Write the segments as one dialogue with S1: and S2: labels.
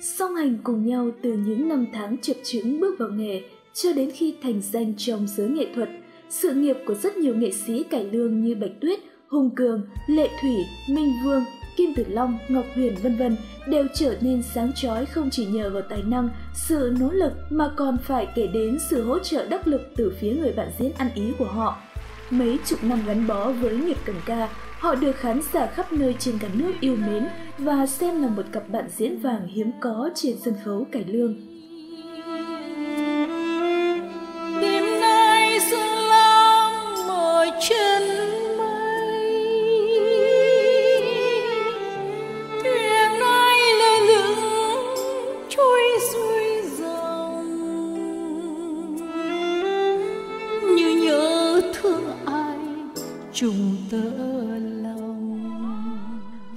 S1: song hành cùng nhau từ những năm tháng chập chững bước vào nghề cho đến khi thành danh trong giới nghệ thuật. Sự nghiệp của rất nhiều nghệ sĩ cải lương như Bạch Tuyết, Hùng Cường, Lệ Thủy, Minh Vương, Kim Tử Long, Ngọc Huyền vân vân đều trở nên sáng chói không chỉ nhờ vào tài năng, sự nỗ lực mà còn phải kể đến sự hỗ trợ đắc lực từ phía người bạn diễn ăn ý của họ. Mấy chục năm gắn bó với nghiệp cầm ca, họ được khán giả khắp nơi trên cả nước yêu mến và xem là một cặp bạn diễn vàng hiếm có trên sân khấu cải lương.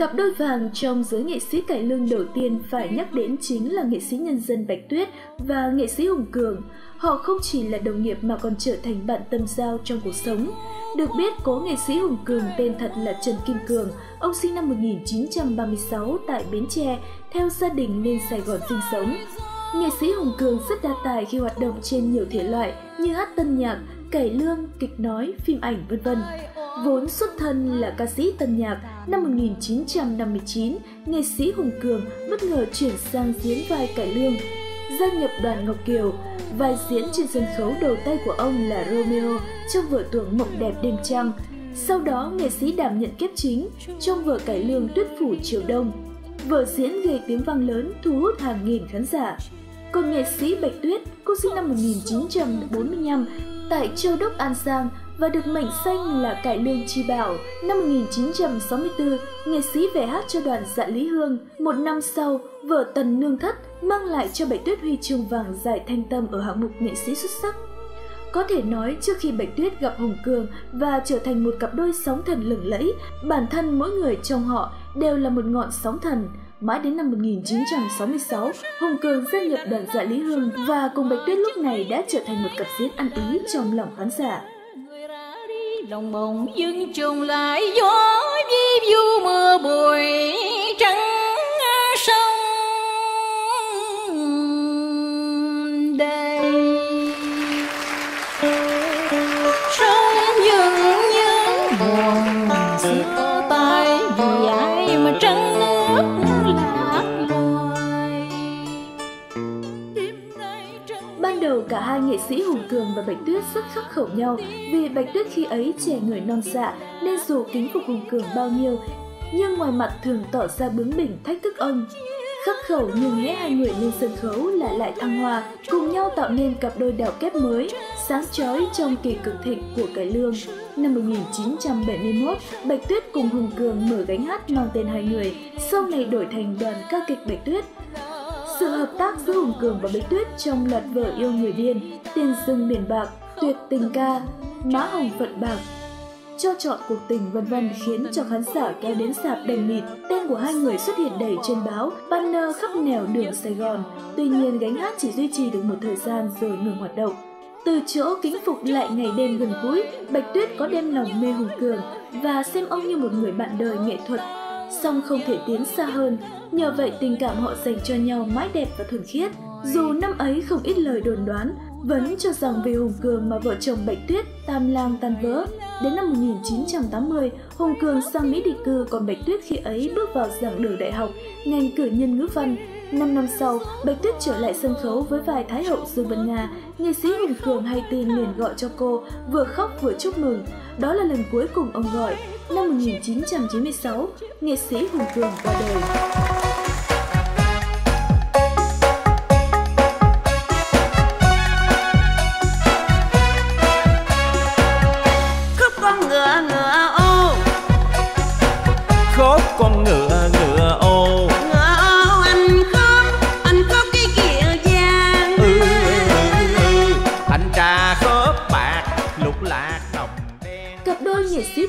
S1: Cặp đôi vàng trong giới nghệ sĩ cải lương đầu tiên phải nhắc đến chính là nghệ sĩ nhân dân Bạch Tuyết và nghệ sĩ Hùng Cường. Họ không chỉ là đồng nghiệp mà còn trở thành bạn tâm giao trong cuộc sống. Được biết, cố nghệ sĩ Hùng Cường tên thật là Trần Kim Cường. Ông sinh năm 1936 tại Bến Tre, theo gia đình lên Sài Gòn sinh sống. Nghệ sĩ Hùng Cường rất đa tài khi hoạt động trên nhiều thể loại như hát tân nhạc, cải lương, kịch nói, phim ảnh vân vân. Vốn xuất thân là ca sĩ tân nhạc, năm 1959, nghệ sĩ Hùng Cường bất ngờ chuyển sang diễn vai cải lương. Gia nhập đoàn Ngọc Kiều, vai diễn trên sân khấu đầu tay của ông là Romeo trong vở tuồng Mộng đẹp đêm trăng. Sau đó, nghệ sĩ đảm nhận kiếp chính trong vở cải lương Tuyết phủ Triều Đông. Vở diễn gây tiếng vang lớn thu hút hàng nghìn khán giả. Còn nghệ sĩ Bạch Tuyết, cô sinh năm 1945 tại Châu Đốc An Giang và được mệnh danh là cải lương chi bảo. Năm 1964, nghệ sĩ về hát cho đoàn Dạ Lý Hương. Một năm sau, vở Tần Nương Thất mang lại cho Bạch Tuyết huy chương vàng giải thanh tâm ở hạng mục nghệ sĩ xuất sắc. Có thể nói trước khi Bạch Tuyết gặp Hùng Cường và trở thành một cặp đôi sóng thần lừng lẫy, bản thân mỗi người trong họ đều là một ngọn sóng thần. Mãi đến năm 1966, Hùng Cường gia nhập đoàn dạ Lý Hương và cùng Bạch Tuyết lúc này đã trở thành một cặp diễn ăn ý trong lòng khán giả.
S2: lòng bồng dưng trùng lại gió vi vu mưa bụi
S1: hai nghệ sĩ Hùng Cường và Bạch Tuyết rất khắc khẩu nhau vì Bạch Tuyết khi ấy trẻ người non dạ nên dù kính phục Hùng Cường bao nhiêu nhưng ngoài mặt thường tỏ ra bướng bỉnh thách thức ông. Khắc khẩu nhưng hễ hai người lên sân khấu là lại thăng hoa, cùng nhau tạo nên cặp đôi đào kép mới, sáng chói trong kỳ cực thịnh của cải lương. Năm 1971, Bạch Tuyết cùng Hùng Cường mở gánh hát mang tên hai người, sau này đổi thành đoàn ca kịch Bạch Tuyết. Sự hợp tác giữa Hùng Cường và Bích Tuyết trong loạt vở Yêu Người Điên, Tiền rừng miền bạc, Tuyệt tình ca, Má hồng phận bạc, cho chọn cuộc tình vân vân khiến cho khán giả kéo đến sạp đầy mịt. Tên của hai người xuất hiện đầy trên báo, banner khắp nẻo đường Sài Gòn. Tuy nhiên gánh hát chỉ duy trì được một thời gian rồi ngừng hoạt động. Từ chỗ kính phục lại ngày đêm gần gũi, Bạch Tuyết có đem lòng mê Hùng Cường và xem ông như một người bạn đời nghệ thuật song không thể tiến xa hơn. Nhờ vậy tình cảm họ dành cho nhau mãi đẹp và thuần khiết. Dù năm ấy không ít lời đồn đoán, vẫn cho rằng vì Hùng Cường mà vợ chồng Bạch Tuyết tam lang tan vỡ. Đến năm 1980, Hùng Cường sang Mỹ định cư còn Bạch Tuyết khi ấy bước vào giảng đường đại học, ngành cử nhân ngữ văn. Năm năm sau, Bạch Tuyết trở lại sân khấu với vai Thái hậu Dương Vân Nga. Nghệ sĩ Hùng Cường hay tin liền gọi cho cô, vừa khóc vừa chúc mừng. Đó là lần cuối cùng ông gọi. Năm 1996, nghệ sĩ Hùng Cường qua đời.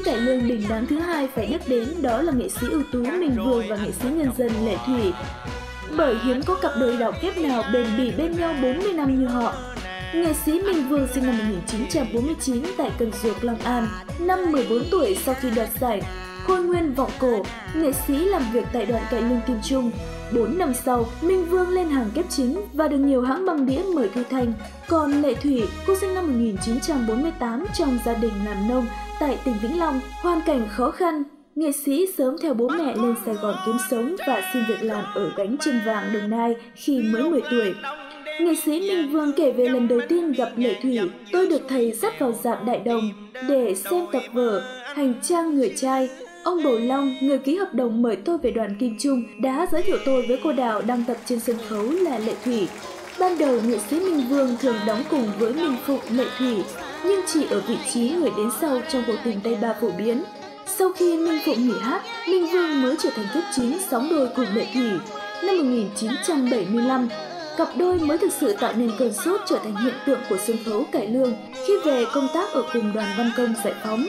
S1: Cải lương đình đám thứ hai phải nhắc đến đó là nghệ sĩ ưu tú Minh Vương và nghệ sĩ nhân dân Lệ Thủy. Bởi hiếm có cặp đôi đạo kép nào bền bỉ bên nhau 40 năm như họ. Nghệ sĩ Minh Vương sinh năm 1949 tại Cần Duộc, Long An. Năm 14 tuổi sau khi đoạt giải Khôi Nguyên Vọng Cổ, nghệ sĩ làm việc tại đoạn cải lương Kim Trung. 4 năm sau, Minh Vương lên hàng kép chính và được nhiều hãng băng đĩa mời thu thanh. Còn Lệ Thủy, cô sinh năm 1948 trong gia đình làm nông tại tỉnh Vĩnh Long, hoàn cảnh khó khăn. Nghệ sĩ sớm theo bố mẹ lên Sài Gòn kiếm sống và xin việc làm ở gánh chân vàng Đồng Nai khi mới 10 tuổi. Nghệ sĩ Minh Vương kể về lần đầu tiên gặp Lệ Thủy, tôi được thầy dắt vào dạp Đại Đồng để xem tập vở Hành trang người trai. Ông Bổ Long, người ký hợp đồng mời tôi về đoàn Kim Trung, đã giới thiệu tôi với cô Đào đang tập trên sân khấu là Lệ Thủy. Ban đầu, nghệ sĩ Minh Vương thường đóng cùng với Minh Phụng Lệ Thủy, nhưng chỉ ở vị trí người đến sau trong cuộc tình Tây Ba phổ biến. Sau khi Minh Phụng nghỉ hát, Minh Vương mới trở thành kiếp chính sóng đôi cùng Lệ Thủy. Năm 1975, cặp đôi mới thực sự tạo nên cơn sốt trở thành hiện tượng của sân khấu cải lương khi về công tác ở cùng đoàn văn công giải phóng.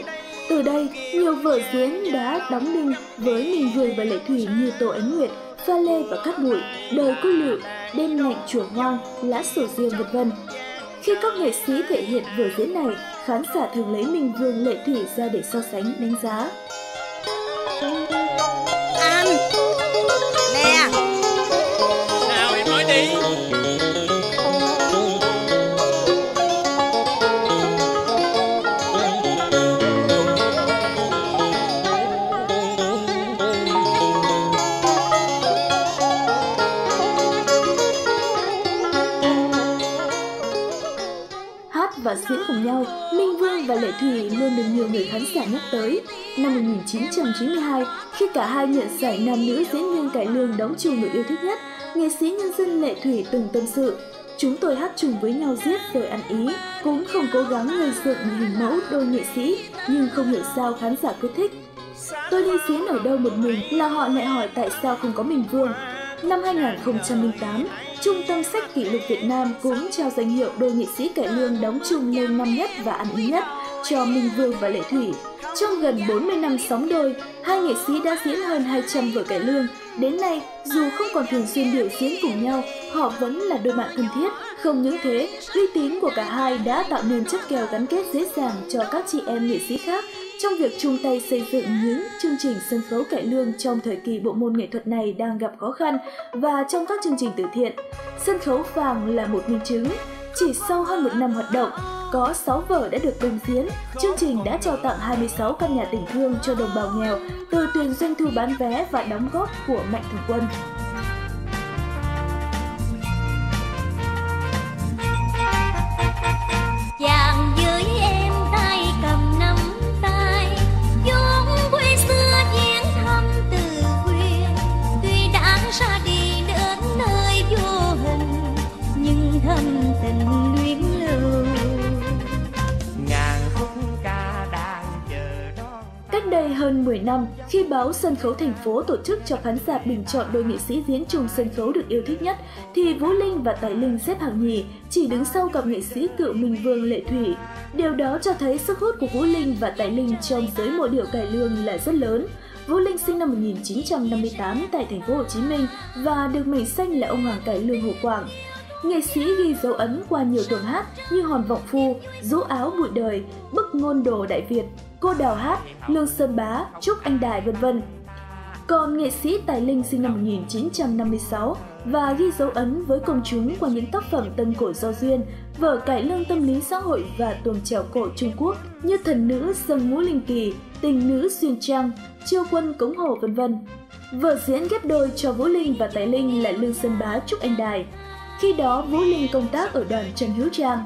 S1: Từ đây, nhiều vở diễn đã đóng đinh với Minh Vương và Lệ Thủy như Tô Ánh Nguyệt, Pha Lê và Cát Bụi, Đời Cô Lựu, Đêm Lạnh Chùa Hoang, Lá Sổ Riêng vân vân. Khi các nghệ sĩ thể hiện vở diễn này, khán giả thường lấy Minh Vương Lệ Thủy ra để so sánh đánh giá.
S3: Anh Nè
S4: Nào em nói đi
S1: và diễn cùng nhau, Minh Vương và Lệ Thủy luôn được nhiều người khán giả nhắc tới. Năm 1992, khi cả hai nhận giải nam nữ diễn viên cải lương đóng chung được yêu thích nhất, nghệ sĩ nhân dân Lệ Thủy từng tâm sự. Chúng tôi hát chung với nhau giết rồi ăn ý, cũng không cố gắng gây dựng hình mẫu đôi nghệ sĩ, nhưng không hiểu sao khán giả cứ thích. Tôi đi diễn ở đâu một mình là họ lại hỏi tại sao không có Minh Vương. Năm 2008, Trung tâm Sách Kỷ lục Việt Nam cũng trao danh hiệu đôi nghệ sĩ cải lương đóng chung lâu năm nhất và ăn ý nhất cho Minh Vương và Lệ Thủy. Trong gần 40 năm sóng đôi, hai nghệ sĩ đã diễn hơn 200 vở cải lương. Đến nay, dù không còn thường xuyên biểu diễn cùng nhau, họ vẫn là đôi bạn thân thiết. Không những thế, uy tín của cả hai đã tạo nên chất kèo gắn kết dễ dàng cho các chị em nghệ sĩ khác trong việc chung tay xây dựng những chương trình sân khấu cải lương trong thời kỳ bộ môn nghệ thuật này đang gặp khó khăn và trong các chương trình từ thiện. Sân khấu vàng là một minh chứng. Chỉ sau hơn một năm hoạt động, có 6 vở đã được đồng diễn. Chương trình đã trao tặng 26 căn nhà tình thương cho đồng bào nghèo từ tiền doanh thu bán vé và đóng góp của Mạnh Thường Quân. Hơn 10 năm, khi báo Sân khấu thành phố tổ chức cho khán giả bình chọn đôi nghệ sĩ diễn chung sân khấu được yêu thích nhất, thì Vũ Linh và Tài Linh xếp hạng nhì, chỉ đứng sau cặp nghệ sĩ cựu Minh Vương Lệ Thủy. Điều đó cho thấy sức hút của Vũ Linh và Tài Linh trong giới mộ điệu cải lương là rất lớn. Vũ Linh sinh năm 1958 tại thành phố Hồ Chí Minh và được mệnh danh là ông hoàng cải lương Hồ Quảng. Nghệ sĩ ghi dấu ấn qua nhiều tuồng hát như Hòn Vọng Phu, Rũ Áo Bụi Đời, Bức Ngôn Đồ Đại Việt, Cô Đào Hát, Lương Sơn Bá, Trúc Anh đại vân vân. Còn nghệ sĩ Tài Linh sinh năm 1956 và ghi dấu ấn với công chúng qua những tác phẩm tân cổ do duyên, vở cải lương tâm lý xã hội và tuồng trèo cổ Trung Quốc như Thần nữ Sơn Ngũ Linh Kỳ, Tình nữ Xuyên Trăng, Chiêu quân Cống Hồ vân vân. Vở diễn ghép đôi cho Vũ Linh và Tài Linh là Lương Sơn Bá Trúc Anh Đài. Khi đó Vũ Linh công tác ở đoàn Trần Hữu Trang.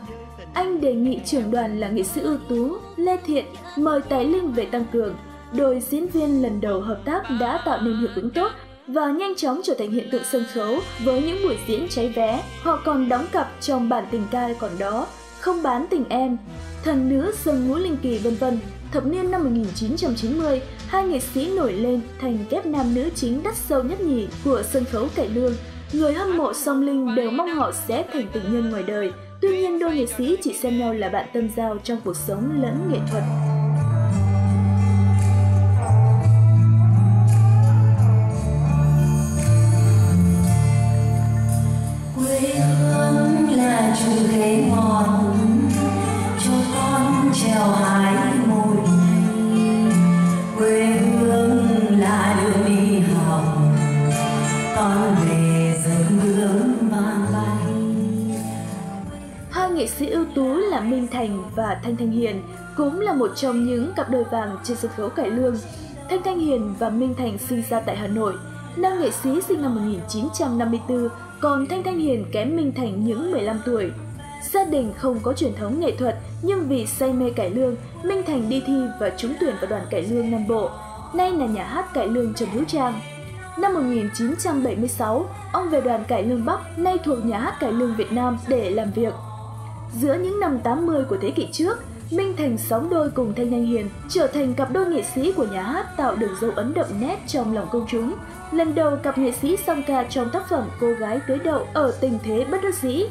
S1: Anh đề nghị trưởng đoàn là nghệ sĩ ưu tú Lê Thiện mời Tài Linh về tăng cường. Đôi diễn viên lần đầu hợp tác đã tạo nên hiệu ứng tốt và nhanh chóng trở thành hiện tượng sân khấu với những buổi diễn cháy vé. Họ còn đóng cặp trong bản tình ca còn đó, Không bán tình em, Thần nữ sân ngũ linh kỳ vân vân. Thập niên năm 1990, hai nghệ sĩ nổi lên thành kép nam nữ chính đắt sâu nhất nhì của sân khấu cải lương. Người hâm mộ song linh đều mong họ sẽ thành tình nhân ngoài đời. Tuy nhiên đôi nghệ sĩ chỉ xem nhau là bạn tâm giao trong cuộc sống lẫn nghệ thuật.
S5: quê hương là chủ ghế ngọn cho con trèo hái
S1: sĩ ưu tú là Minh Thành và Thanh Thanh Hiền cũng là một trong những cặp đôi vàng trên sân khấu cải lương. Thanh Thanh Hiền và Minh Thành sinh ra tại Hà Nội. Nam nghệ sĩ sinh năm 1954, còn Thanh Thanh Hiền kém Minh Thành những 15 tuổi. Gia đình không có truyền thống nghệ thuật, nhưng vì say mê cải lương, Minh Thành đi thi và trúng tuyển vào đoàn cải lương Nam Bộ. Nay là nhà hát cải lương Trần Hữu Trang. Năm 1976, ông về đoàn cải lương Bắc, nay thuộc nhà hát cải lương Việt Nam để làm việc. Giữa những năm 80 của thế kỷ trước, Minh Thành sóng đôi cùng Thanh Nhanh Hiền trở thành cặp đôi nghệ sĩ của nhà hát tạo được dấu ấn đậm nét trong lòng công chúng. Lần đầu cặp nghệ sĩ song ca trong tác phẩm Cô gái tới đậu ở tình thế bất đắc dĩ.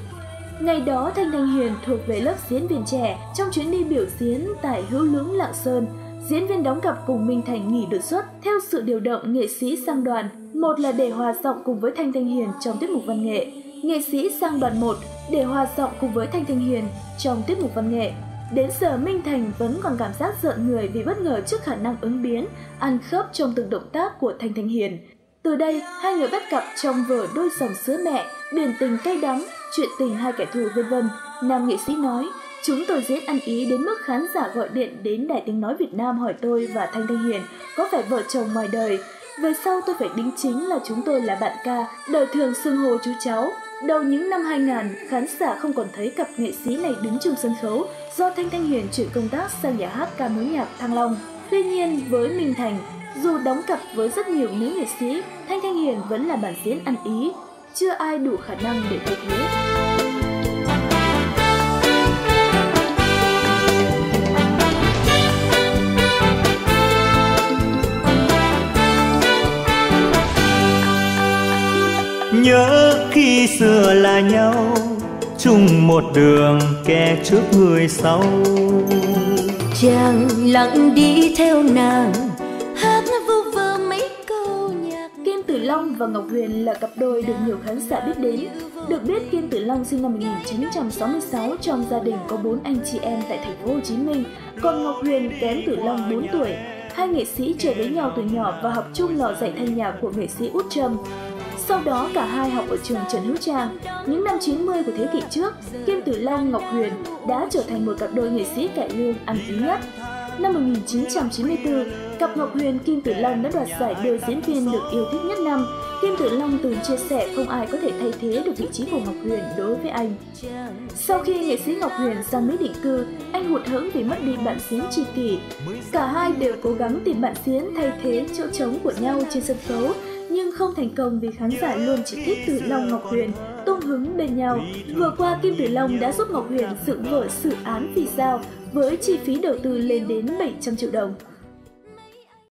S1: Ngày đó Thanh Thanh Hiền thuộc về lớp diễn viên trẻ trong chuyến đi biểu diễn tại Hữu Lũng Lạng Sơn. Diễn viên đóng cặp cùng Minh Thành nghỉ đột xuất theo sự điều động nghệ sĩ sang đoàn. Một là để hòa giọng cùng với Thanh Thanh Hiền trong tiết mục văn nghệ. Nghệ sĩ sang đoàn 1 để hòa giọng cùng với Thanh Thanh Hiền trong tiết mục văn nghệ. Đến giờ Minh Thành vẫn còn cảm giác giận người vì bất ngờ trước khả năng ứng biến, ăn khớp trong từng động tác của Thanh Thanh Hiền. Từ đây, hai người bắt cặp trong vở Đôi dòng sữa mẹ, Biển tình cay đắng, Chuyện tình hai kẻ thù vân vân. Nam nghệ sĩ nói, chúng tôi diễn ăn ý đến mức khán giả gọi điện đến Đài Tiếng Nói Việt Nam hỏi tôi và Thanh Thanh Hiền có phải vợ chồng ngoài đời. Về sau tôi phải đính chính là chúng tôi là bạn ca, đời thường xưng hô chú cháu. Đầu những năm 2000, khán giả không còn thấy cặp nghệ sĩ này đứng chung sân khấu do Thanh Thanh Huyền chuyển công tác sang nhà hát ca mối nhạc Thăng Long. Tuy nhiên, với Minh Thành, dù đóng cặp với rất nhiều nữ nghệ sĩ, Thanh Thanh Hiền vẫn là bản diễn ăn ý, chưa ai đủ khả năng để thay thế.
S6: Nhớ khi xưa là nhau chung một đường kẻ trước người sau
S2: chàng lặng đi theo nàng hát vu vơ mấy câu nhạc
S1: Kim Tử Long và Ngọc Huyền là cặp đôi được nhiều khán giả biết đến. Được biết Kim Tử Long sinh năm 1966 trong gia đình có 4 anh chị em tại thành phố Hồ Chí Minh, còn Ngọc Huyền kém Tử Long 4 tuổi. Hai nghệ sĩ chơi với nhau từ nhỏ và học chung lò dạy thanh nhạc của nghệ sĩ Út Trâm. Sau đó cả hai học ở trường Trần Hữu Trang. Những năm 90 của thế kỷ trước, Kim Tử Long Ngọc Huyền đã trở thành một cặp đôi nghệ sĩ cải lương ăn ý nhất. Năm 1994, cặp Ngọc Huyền Kim Tử Long đã đoạt giải đôi diễn viên được yêu thích nhất năm. Kim Tử Long từng chia sẻ không ai có thể thay thế được vị trí của Ngọc Huyền đối với anh. Sau khi nghệ sĩ Ngọc Huyền sang Mỹ định cư, anh hụt hẫng vì mất đi bạn diễn tri kỷ. Cả hai đều cố gắng tìm bạn diễn thay thế chỗ trống của nhau trên sân khấu, nhưng không thành công vì khán giả luôn chỉ thích Tử Long Ngọc Huyền, tung hứng bên nhau. Vừa qua Kim Tử Long đã giúp Ngọc Huyền dựng vở sự án vì sao với chi phí đầu tư lên đến 700 triệu đồng.